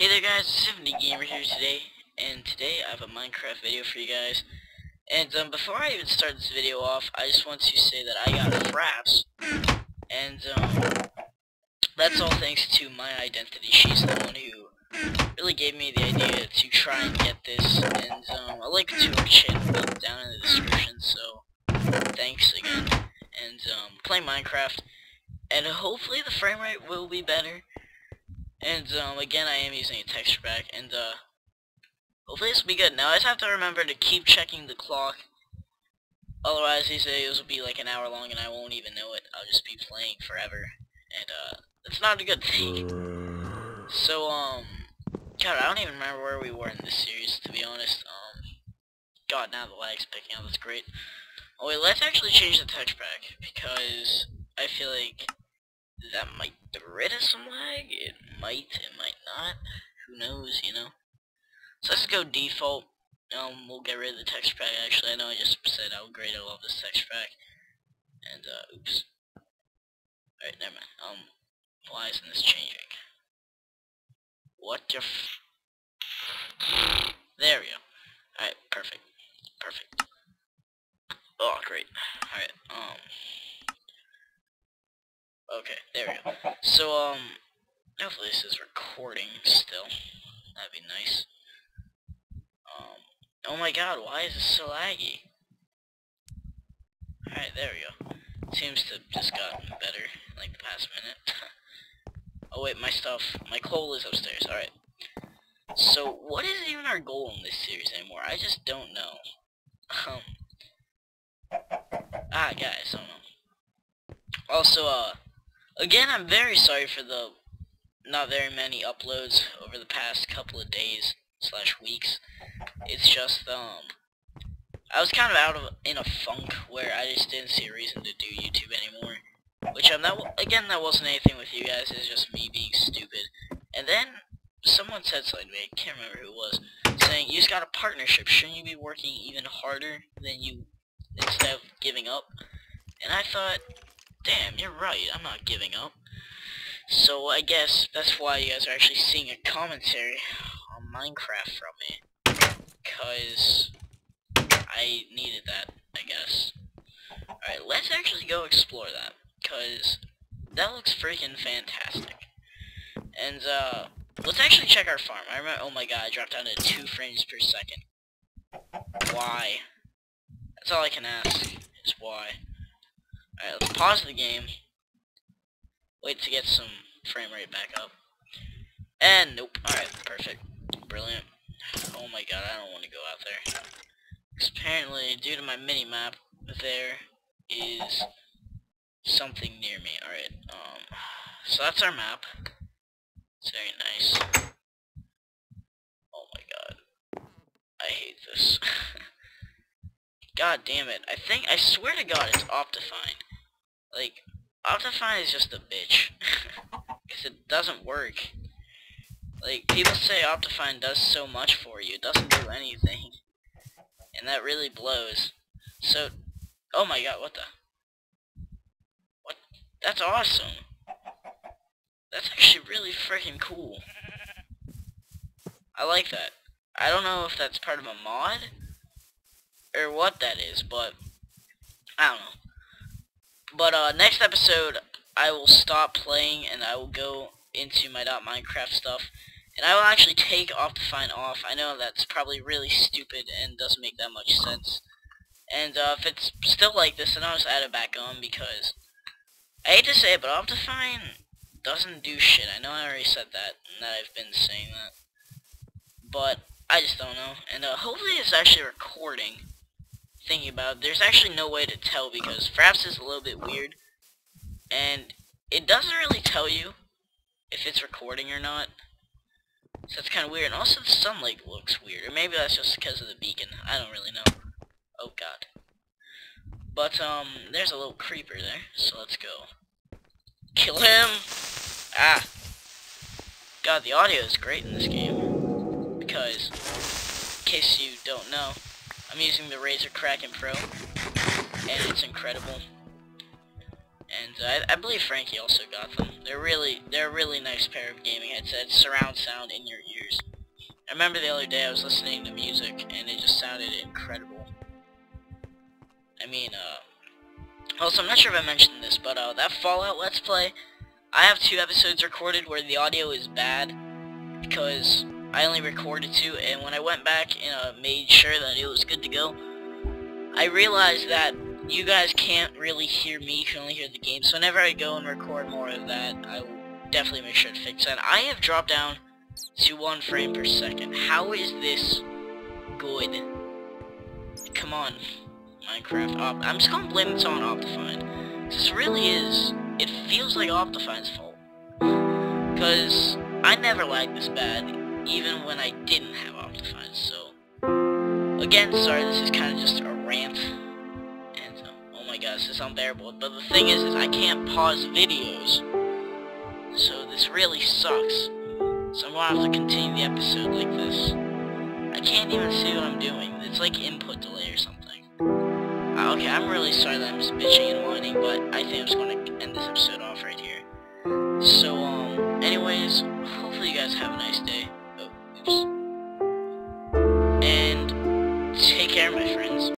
Hey there guys, 70 Gamer here today, and today I have a Minecraft video for you guys. And um, before I even start this video off, I just want to say that I got fraps, and um, that's all thanks to my identity. She's the one who really gave me the idea to try and get this, and um, I'll link to her channel down in the description, so thanks again. And um, play Minecraft, and hopefully the frame rate will be better. And um, again, I am using a texture pack, and uh, hopefully this will be good. Now I just have to remember to keep checking the clock. Otherwise, these videos will be like an hour long, and I won't even know it. I'll just be playing forever, and uh, that's not a good thing. So um, God, I don't even remember where we were in this series, to be honest. Um, God, now the lag's picking up. That's great. Oh wait, let's actually change the texture pack because I feel like that might get rid of some lag. It might, it might not. Who knows, you know? So let's go default. Um, we'll get rid of the text pack. Actually, I know I just said how great I love this text pack. And, uh, oops. Alright, never mind. Um, why isn't this changing? What the f... There we go. Alright, perfect. Perfect. Oh, great. Alright, um... Okay, there we go. So, um, hopefully this is recording still. That'd be nice. Um, oh my god, why is this so laggy? Alright, there we go. Seems to just gotten better, like the past minute. oh wait, my stuff, my coal is upstairs, alright. So, what is even our goal in this series anymore? I just don't know. Um, ah, guys, I don't know. Also, uh, Again, I'm very sorry for the not very many uploads over the past couple of days slash weeks. It's just um I was kind of out of in a funk where I just didn't see a reason to do YouTube anymore. Which um that again that wasn't anything with you guys. It's just me being stupid. And then someone said something to me. I can't remember who it was. Saying you just got a partnership. Shouldn't you be working even harder than you instead of giving up? And I thought Damn, you're right. I'm not giving up. So I guess that's why you guys are actually seeing a commentary on Minecraft from me. Because I needed that, I guess. Alright, let's actually go explore that. Because that looks freaking fantastic. And, uh, let's actually check our farm. I remember, oh my god, I dropped down to 2 frames per second. Why? That's all I can ask, is why. Alright, let's pause the game. Wait to get some frame rate back up. And nope. Alright, perfect. Brilliant. Oh my god, I don't want to go out there. Because apparently, due to my mini-map, there is something near me. Alright, um, so that's our map. It's very nice. Oh my god. I hate this. god damn it. I think, I swear to god it's Optifine. Like, Optifine is just a bitch. Because it doesn't work. Like, people say Optifine does so much for you. It doesn't do anything. And that really blows. So, oh my god, what the? What? That's awesome. That's actually really freaking cool. I like that. I don't know if that's part of a mod, or what that is, but, I don't know. But uh, next episode, I will stop playing and I will go into my .minecraft stuff. And I will actually take Optifine off. I know that's probably really stupid and doesn't make that much sense. And uh, if it's still like this, then I'll just add it back on because I hate to say it, but Optifine doesn't do shit. I know I already said that, and that I've been saying that. But I just don't know. And uh, hopefully it's actually recording thinking about there's actually no way to tell because Fraps is a little bit weird. And it doesn't really tell you if it's recording or not. So that's kind of weird. And also the sunlight looks weird. Or maybe that's just because of the beacon. I don't really know. Oh god. But, um, there's a little creeper there. So let's go. Kill him! Ah! God, the audio is great in this game. Because, in case you don't know, I'm using the Razer Kraken Pro, and it's incredible. And I, I believe Frankie also got them. They're really, they're a really nice pair of gaming headsets. Surround sound in your ears. I remember the other day I was listening to music and it just sounded incredible. I mean, uh, also I'm not sure if I mentioned this, but uh, that Fallout Let's Play, I have two episodes recorded where the audio is bad because I only recorded two, and when I went back and uh, made sure that it was good to go, I realized that you guys can't really hear me, you can only hear the game. So whenever I go and record more of that, I will definitely make sure to fix that. I have dropped down to one frame per second. How is this good? Come on, Minecraft. Op I'm just gonna blame this on Optifine. This really is. It feels like Optifine's fault. Because I never lagged this bad, even when I didn't have Optifine, so... Again, sorry, this is kind of just a rant. And, um, oh my gosh, this is unbearable. But the thing is, is I can't pause videos. So this really sucks. So I'm gonna have to continue the episode like this. I can't even see what I'm doing. It's like input delay or something. Uh, okay, I'm really sorry that I'm just bitching and whining, but I think I'm just gonna end this episode off right here. So, um, anyways, hopefully you guys have a nice day.